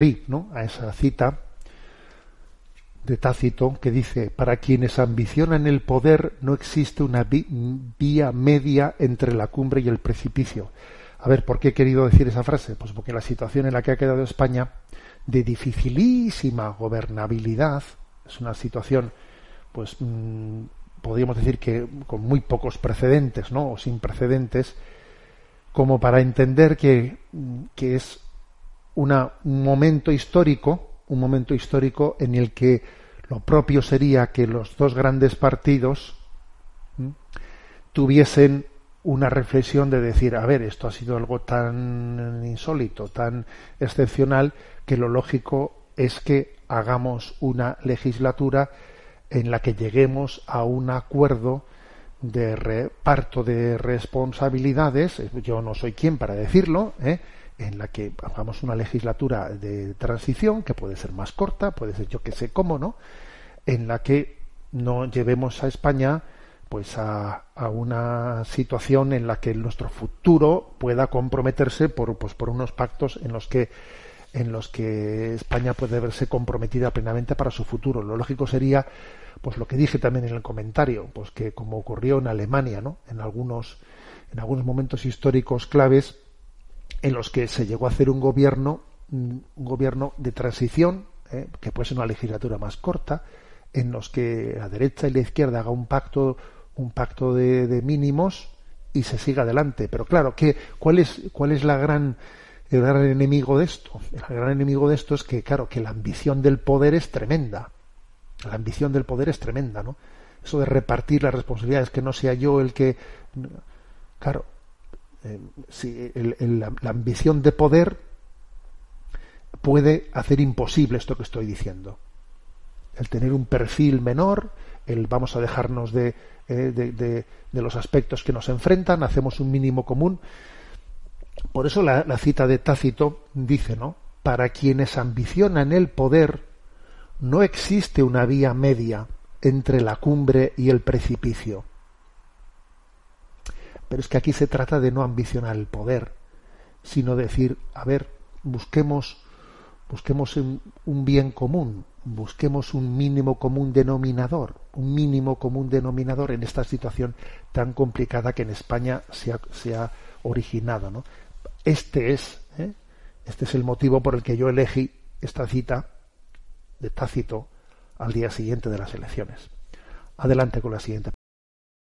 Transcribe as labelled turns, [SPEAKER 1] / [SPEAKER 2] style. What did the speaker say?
[SPEAKER 1] a esa cita de Tácito que dice, para quienes ambicionan el poder no existe una vía media entre la cumbre y el precipicio. A ver, ¿por qué he querido decir esa frase? Pues porque la situación en la que ha quedado España de dificilísima gobernabilidad, es una situación, pues mm, podríamos decir que con muy pocos precedentes, ¿no? O sin precedentes, como para entender que, que es una, un momento histórico, un momento histórico en el que lo propio sería que los dos grandes partidos tuviesen una reflexión de decir, a ver, esto ha sido algo tan insólito, tan excepcional, que lo lógico es que hagamos una legislatura en la que lleguemos a un acuerdo de reparto de responsabilidades, yo no soy quien para decirlo, ¿eh? En la que hagamos una legislatura de transición, que puede ser más corta, puede ser yo que sé cómo, ¿no? En la que no llevemos a España pues a, a, una situación en la que nuestro futuro pueda comprometerse por, pues, por unos pactos en los que en los que España puede verse comprometida plenamente para su futuro. Lo lógico sería, pues lo que dije también en el comentario, pues que como ocurrió en Alemania, ¿no? En algunos, en algunos momentos históricos claves, en los que se llegó a hacer un gobierno, un gobierno de transición, ¿eh? que puede ser una legislatura más corta, en los que la derecha y la izquierda haga un pacto, un pacto de, mínimos y se siga adelante. Pero claro, ¿qué, cuál es, cuál es la gran, el gran enemigo de esto? El gran enemigo de esto es que, claro, que la ambición del poder es tremenda. La ambición del poder es tremenda, ¿no? Eso de repartir las responsabilidades, que no sea yo el que. Claro, eh, si la, ambición de poder puede hacer imposible esto que estoy diciendo. El tener un perfil menor, el vamos a dejarnos de, eh, de, de, los aspectos que nos enfrentan, hacemos un mínimo común. Por eso la, la cita de Tácito dice, ¿no? Para quienes ambicionan el poder, no existe una vía media entre la cumbre y el precipicio. Pero es que aquí se trata de no ambicionar el poder, sino decir, a ver, busquemos, busquemos un, bien común, busquemos un mínimo común denominador, un mínimo común denominador en esta situación tan complicada que en España se ha, se ha originado. ¿no? Este es, ¿eh? este es el motivo por el que yo elegí esta cita de Tácito al día siguiente de las elecciones. Adelante con la siguiente.